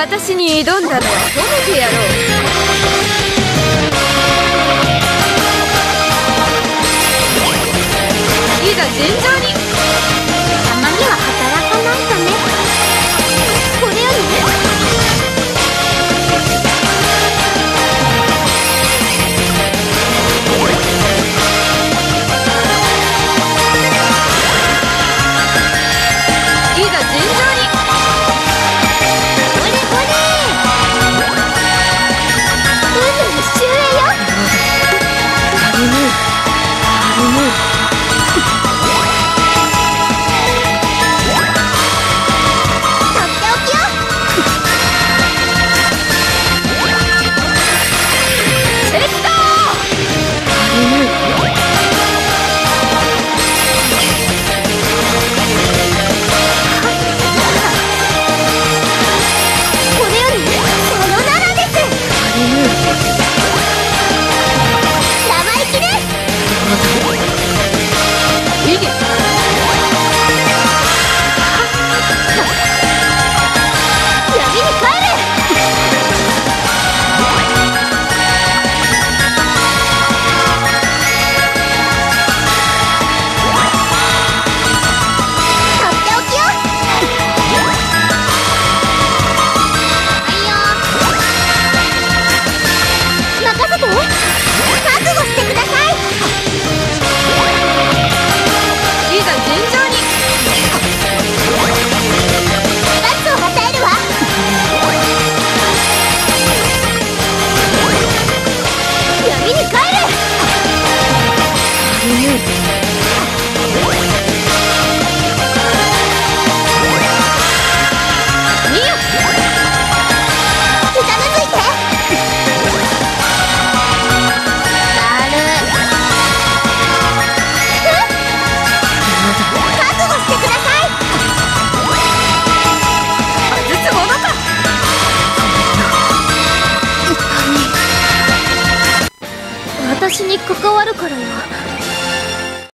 私に挑んだのは褒めてやろう。いざ尋常 Oh. 私に関わるからよ。